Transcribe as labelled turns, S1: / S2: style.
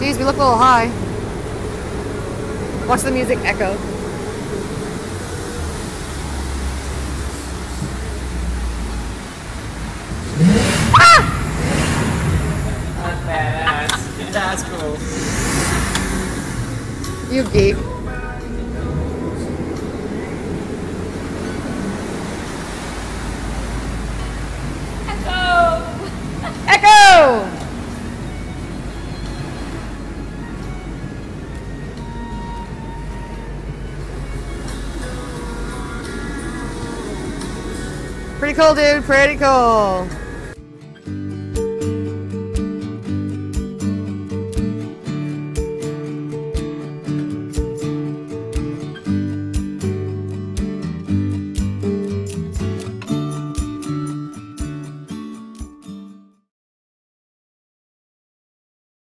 S1: Jeez, we look a little high. Watch the music echo.
S2: Badass. That's cool.
S1: You geek. Pretty cool, dude. Pretty cool.